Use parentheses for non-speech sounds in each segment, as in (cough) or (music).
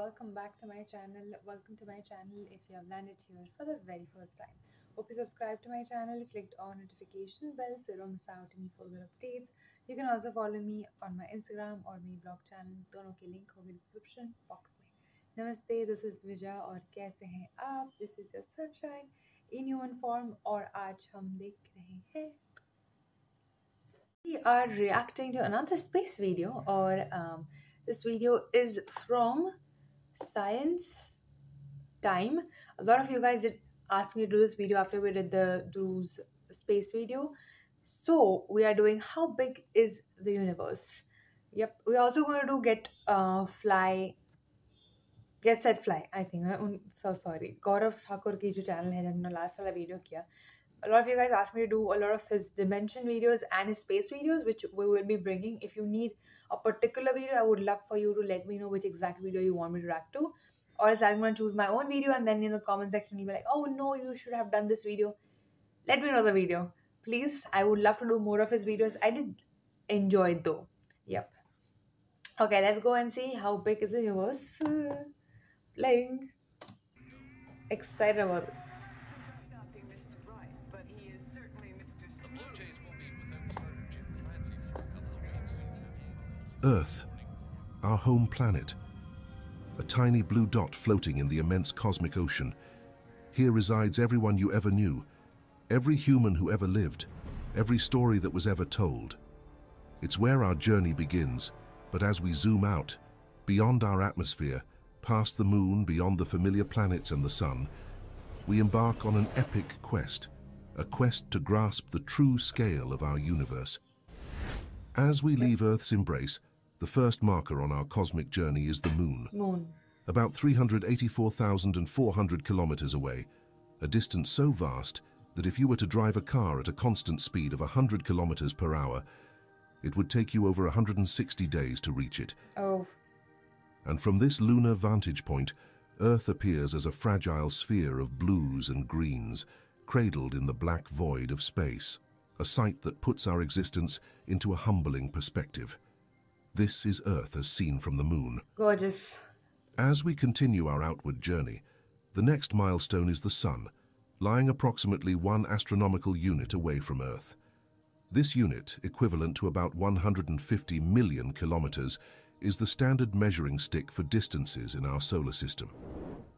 welcome back to my channel. Welcome to my channel if you have landed here for the very first time. Hope you subscribe to my channel clicked on notification bell so you don't miss out any further updates. You can also follow me on my instagram or my blog channel. dono ke link hoge description box mein namaste this is Dwija aur kaise hain aap this is your sunshine in human form aur aaj hum dekh rahe hain we are reacting to another space video or um, this video is from science time. A lot of you guys did ask me to do this video after we did the Drew's space video. So we are doing how big is the universe? Yep we're also going to do get uh fly get set fly i think. I'm so sorry. Gaurav thakur ki jo channel hai jab last wala video kiya a lot of you guys asked me to do a lot of his dimension videos and his space videos which we will be bringing. If you need a particular video i would love for you to let me know which exact video you want me to react to. Or else i'm going to choose my own video and then in the comment section you'll be like oh no you should have done this video. Let me know the video. Please i would love to do more of his videos. I did enjoy it though. Yep. Okay let's go and see how big is the universe. Playing excited about this Earth, our home planet. A tiny blue dot floating in the immense cosmic ocean. Here resides everyone you ever knew, every human who ever lived, every story that was ever told. It's where our journey begins, but as we zoom out, beyond our atmosphere, past the moon, beyond the familiar planets and the sun, we embark on an epic quest, a quest to grasp the true scale of our universe. As we leave Earth's embrace, the first marker on our cosmic journey is the Moon. Moon. About 384,400 kilometers away, a distance so vast that if you were to drive a car at a constant speed of 100 kilometers per hour, it would take you over 160 days to reach it. Oh. And from this lunar vantage point, Earth appears as a fragile sphere of blues and greens, cradled in the black void of space, a sight that puts our existence into a humbling perspective. This is Earth as seen from the Moon. Gorgeous. As we continue our outward journey, the next milestone is the Sun, lying approximately one astronomical unit away from Earth. This unit, equivalent to about 150 million kilometers, is the standard measuring stick for distances in our solar system.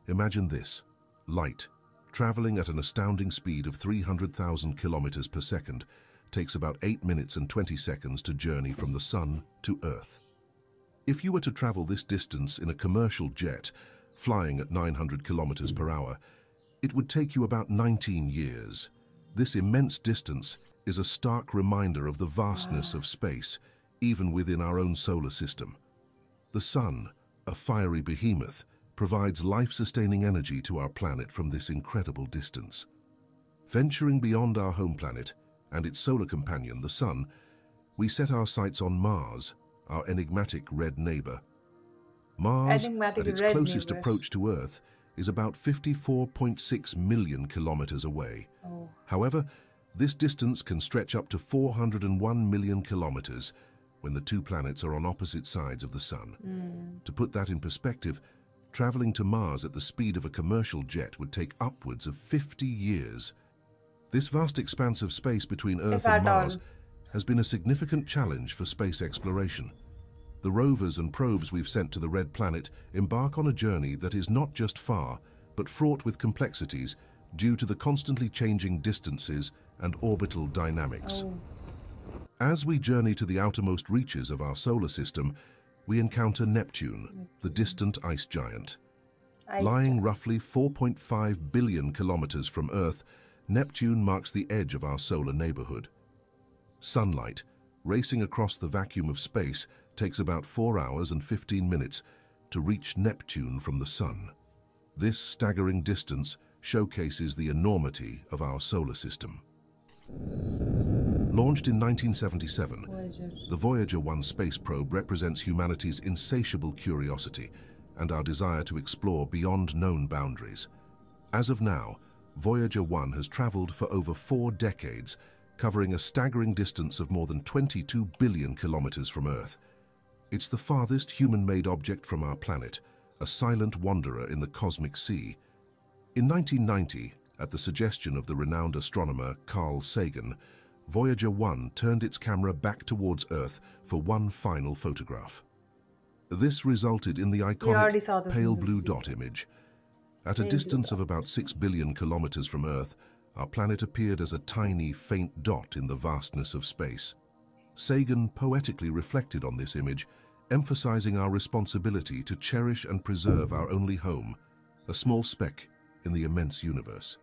Imagine this, light, traveling at an astounding speed of 300,000 kilometers per second, takes about 8 minutes and 20 seconds to journey from the Sun to Earth. If you were to travel this distance in a commercial jet, flying at 900 kilometers per hour, it would take you about 19 years. This immense distance is a stark reminder of the vastness of space, even within our own solar system. The Sun, a fiery behemoth, provides life-sustaining energy to our planet from this incredible distance. Venturing beyond our home planet, and its solar companion, the Sun, we set our sights on Mars, our enigmatic red neighbor. Mars, Enigmatic at its closest neighbor. approach to Earth, is about 54.6 million kilometers away. Oh. However, this distance can stretch up to 401 million kilometers when the two planets are on opposite sides of the Sun. Mm. To put that in perspective, traveling to Mars at the speed of a commercial jet would take upwards of 50 years. This vast expanse of space between Earth and. Mars has been a significant challenge for space exploration. The rovers and probes we've sent to the Red Planet embark on a journey that is not just far, but fraught with complexities due to the constantly changing distances and orbital dynamics. Oh. As we journey to the outermost reaches of our solar system, we encounter Neptune, the distant ice giant. Lying roughly 4.5 billion kilometers from Earth, Neptune marks the edge of our solar neighborhood. Sunlight, racing across the vacuum of space, takes about 4 hours and 15 minutes to reach Neptune from the Sun. This staggering distance showcases the enormity of our solar system. Launched in 1977, Voyager. The Voyager 1 space probe represents humanity's insatiable curiosity and our desire to explore beyond known boundaries. As of now, Voyager 1 has traveled for over four decades, covering a staggering distance of more than 22 billion kilometers from Earth. It's the farthest human-made object from our planet, a silent wanderer in the cosmic sea. In 1990, at the suggestion of the renowned astronomer Carl Sagan, Voyager 1 turned its camera back towards Earth for one final photograph. This resulted in the iconic pale blue dot image. At a distance of about 6 billion kilometers from Earth, our planet appeared as a tiny, faint dot in the vastness of space. Sagan poetically reflected on this image, emphasizing our responsibility to cherish and preserve our only home, a small speck in the immense universe.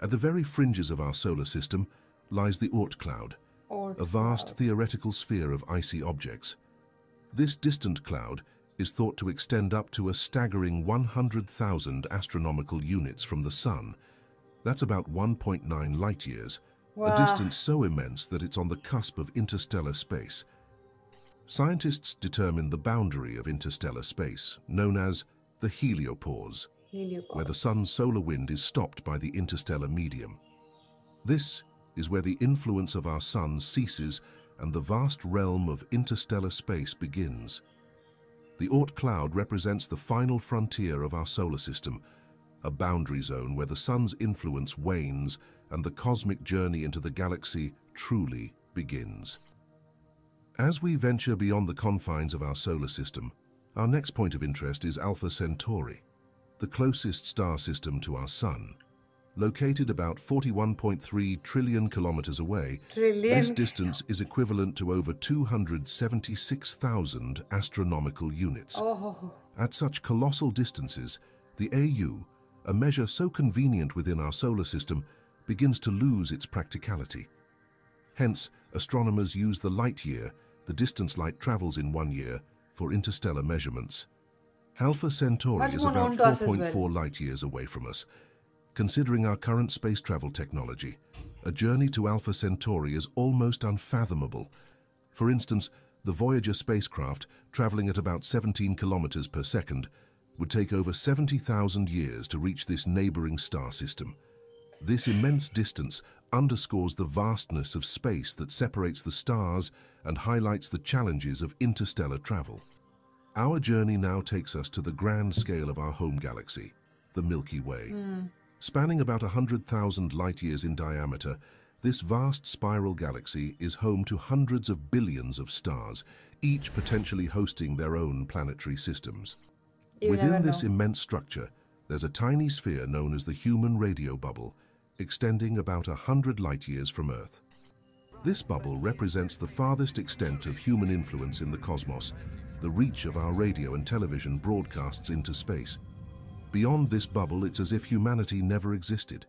At the very fringes of our solar system lies the Oort cloud, Or a vast cloud. theoretical sphere of icy objects. This distant cloud is thought to extend up to a staggering 100,000 astronomical units from the Sun. That's about 1.9 light years, a distance so immense that it's on the cusp of interstellar space. Scientists determine the boundary of interstellar space, known as the heliopause Heliopause. where the sun's solar wind is stopped by the interstellar medium. This is where the influence of our sun ceases and the vast realm of interstellar space begins. The Oort cloud represents the final frontier of our solar system, a boundary zone where the sun's influence wanes and the cosmic journey into the galaxy truly begins. As we venture beyond the confines of our solar system, our next point of interest is Alpha Centauri, the closest star system to our Sun. Located about 41.3 trillion kilometers away, Trillion. this distance is equivalent to over 276,000 astronomical units. Oh, At such colossal distances, the AU, a measure so convenient within our solar system, begins to lose its practicality. Hence, astronomers use the light year, the distance light travels in one year, for interstellar measurements. Alpha Centauri is about known to us as 4.4 well. light years away from us. Considering our current space travel technology, a journey to Alpha Centauri is almost unfathomable. For instance, the Voyager spacecraft, traveling at about 17 kilometers per second, would take over 70,000 years to reach this neighboring star system. This immense distance underscores the vastness of space that separates the stars and highlights the challenges of interstellar travel. Our journey now takes us to the grand scale of our home galaxy, the Milky Way. Hmm. Spanning about 100,000 light years in diameter, this vast spiral galaxy is home to hundreds of billions of stars, each potentially hosting their own planetary systems. you Within this immense structure, there's a tiny sphere known as the human radio bubble, extending about hundred light years from Earth. This bubble represents the farthest extent of human influence in the cosmos, the reach of our radio and television broadcasts into space. Beyond this bubble, it's as if humanity never existed.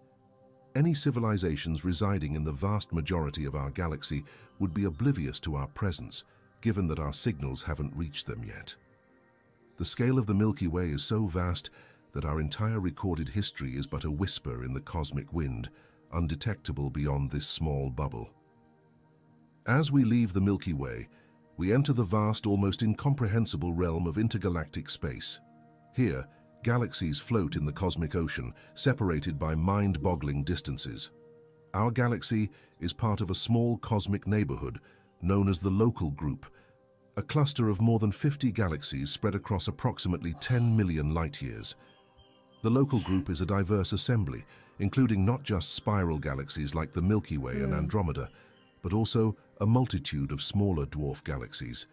Any civilizations residing in the vast majority of our galaxy would be oblivious to our presence, given that our signals haven't reached them yet. The scale of the Milky Way is so vast that our entire recorded history is but a whisper in the cosmic wind, undetectable beyond this small bubble. As we leave the Milky Way, we enter the vast, almost incomprehensible realm of intergalactic space. Here, galaxies float in the cosmic ocean, separated by mind-boggling distances. Our galaxy is part of a small cosmic neighborhood known as the Local Group, a cluster of more than 50 galaxies spread across approximately 10 million light-years. The Local Group is a diverse assembly, including not just spiral galaxies like the Milky Way and hmm. Andromeda, but also a multitude of smaller dwarf galaxies.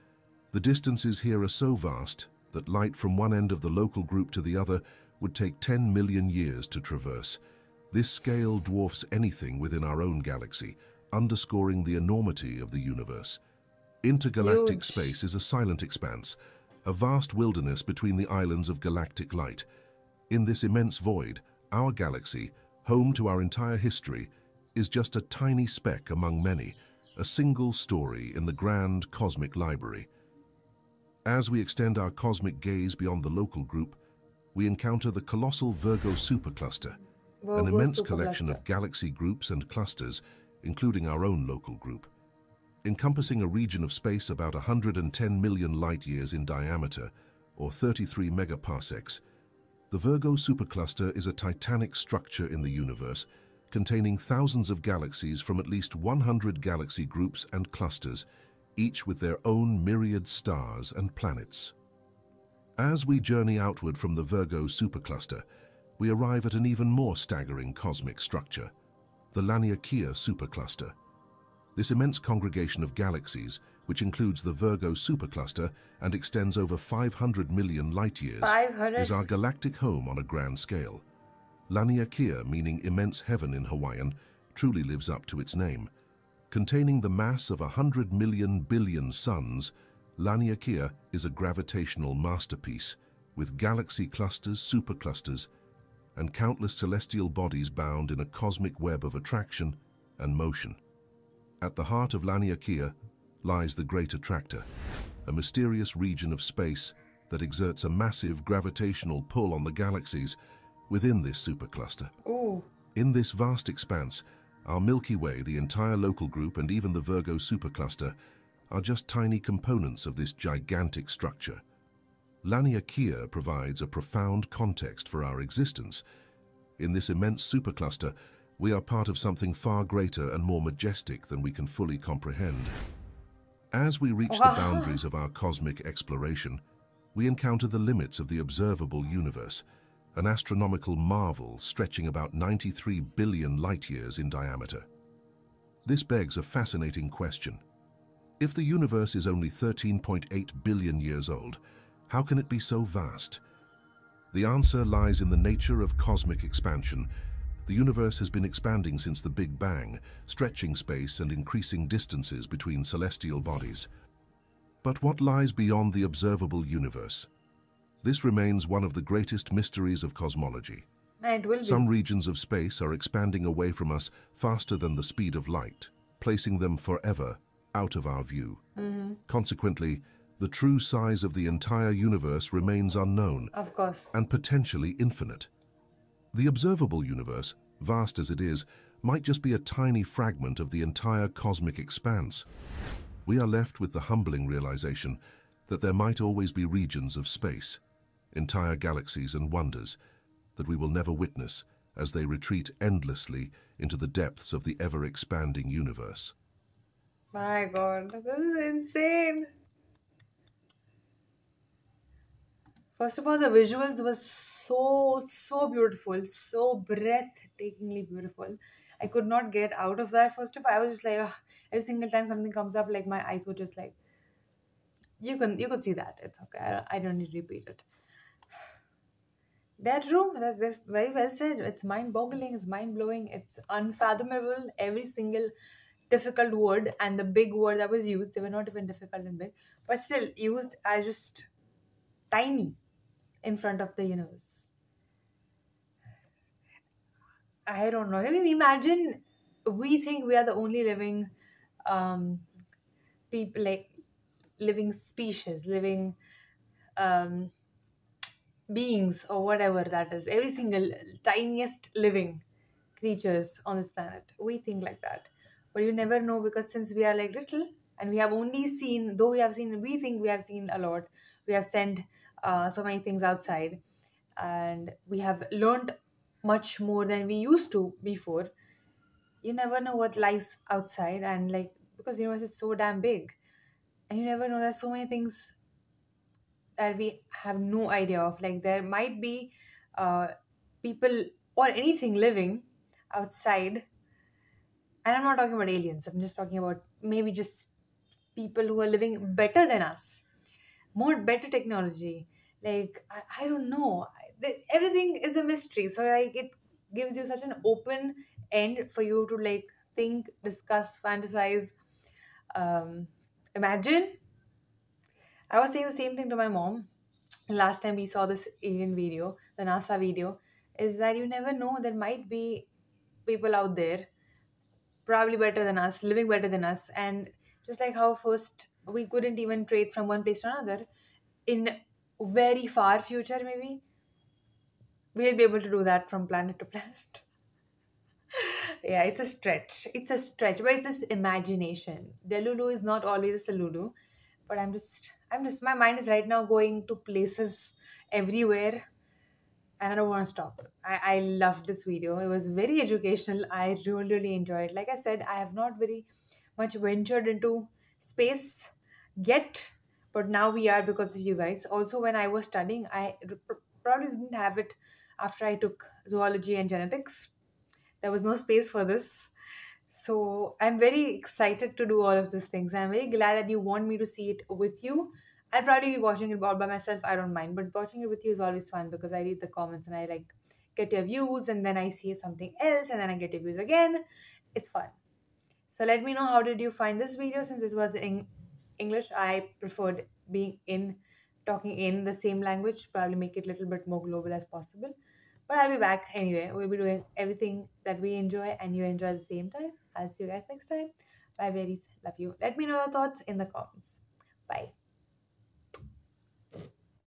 The distances here are so vast that light from one end of the local group to the other would take 10 million years to traverse. This scale dwarfs anything within our own galaxy, underscoring the enormity of the universe. Intergalactic Huge. space is a silent expanse, a vast wilderness between the islands of galactic light. In this immense void, our galaxy, home to our entire history, is just a tiny speck among many, a single story in the grand cosmic library. As we extend our cosmic gaze beyond the local group, we encounter the colossal Virgo supercluster, an Virgo immense collection of galaxy groups and clusters, including our own local group. Encompassing a region of space about 110 million light-years in diameter, or 33 megaparsecs, the Virgo supercluster is a titanic structure in the universe, containing thousands of galaxies from at least 100 galaxy groups and clusters, each with their own myriad stars and planets. As we journey outward from the Virgo supercluster, we arrive at an even more staggering cosmic structure, the Laniakea supercluster. This immense congregation of galaxies, which includes the Virgo supercluster and extends over 500 million light-years, is our galactic home on a grand scale. Laniakea, meaning immense heaven in Hawaiian, truly lives up to its name. Containing the mass of a hundred million billion suns, Laniakea is a gravitational masterpiece with galaxy clusters, superclusters, and countless celestial bodies bound in a cosmic web of attraction and motion. At the heart of Laniakea lies the Great Attractor, a mysterious region of space that exerts a massive gravitational pull on the galaxies within this supercluster. Ooh. In this vast expanse, our Milky Way, the entire local group, and even the Virgo supercluster are just tiny components of this gigantic structure. Laniakea provides a profound context for our existence. In this immense supercluster, we are part of something far greater and more majestic than we can fully comprehend. As we reach the boundaries of our cosmic exploration, we encounter the limits of the observable universe, an astronomical marvel stretching about 93 billion light-years in diameter. This begs a fascinating question. If the universe is only 13.8 billion years old, how can it be so vast? The answer lies in the nature of cosmic expansion. The universe has been expanding since the Big Bang, stretching space and increasing distances between celestial bodies. But what lies beyond the observable universe? This remains one of the greatest mysteries of cosmology. And will be. Some regions of space are expanding away from us faster than the speed of light, placing them forever out of our view. Mm-hmm. Consequently, the true size of the entire universe remains unknown Of course. and potentially infinite. The observable universe, vast as it is, might just be a tiny fragment of the entire cosmic expanse. We are left with the humbling realization that there might always be regions of space, entire galaxies and wonders that we will never witness as they retreat endlessly into the depths of the ever-expanding universe. My god, this is insane. First of all, the visuals were so, so beautiful, so breathtakingly beautiful. I could not get out of that. First of all, I was just like, ugh, every single time something comes up, like my eyes were just like, you can, you could see that. It's okay. I don't, I don't need to repeat it. That room, that's, that's very well said. It's mind-boggling. It's mind-blowing. It's unfathomable. Every single difficult word and the big word that was used, they were not even difficult and big, but still used as just tiny in front of the universe. I don't know. I mean, imagine we think we are the only living um, people, like living species, living um, beings, or whatever that is. Every single tiniest living creatures on this planet. We think like that. But you never know because since we are like little and we have only seen, though we have seen, we think we have seen a lot. We have sent uh, so many things outside and we have learned much more than we used to before. You never know what lies outside and like because universe is so damn big and you never know there's so many things that we have no idea of. Like there might be uh, people or anything living outside. And i'm not talking about aliens. I'm just talking about maybe just people who are living better than us. More better technology. Like i, I don't know. Everything is a mystery. So like it gives you such an open end for you to like think discuss fantasize. Um imagine i was saying the same thing to my mom last time we saw this alien video the nasa video is that you never know there might be people out there probably better than us living better than us and just like how first we couldn't even trade from one place to another in very far future maybe we'll be able to do that from planet to (laughs) planet. Yeah it's a stretch. It's a stretch but it's just imagination. Delulu is not always a salulu but i'm just i'm just my mind is right now going to places everywhere and i don't want to stop i i loved this video it was very educational i really really enjoyed like i said i have not very much ventured into space yet but now we are because of you guys. Also, when I was studying, I r- probably didn't have it after I took zoology and genetics. There was no space for this. So I'm very excited to do all of these things. I'm very glad that you want me to see it with you. I'll probably be watching it all by myself. I don't mind, but watching it with you is always fun because I read the comments and I like get your views, and then I see something else, and then I get your views again. It's fun. So let me know how did you find this video since this was in English. I preferred being in talking in the same language, probably make it a little bit more global as possible. But I'll be back anyway. We'll be doing everything that we enjoy and you enjoy at the same time. I'll see you guys next time. Bye, berries. Love you. Let me know your thoughts in the comments. Bye.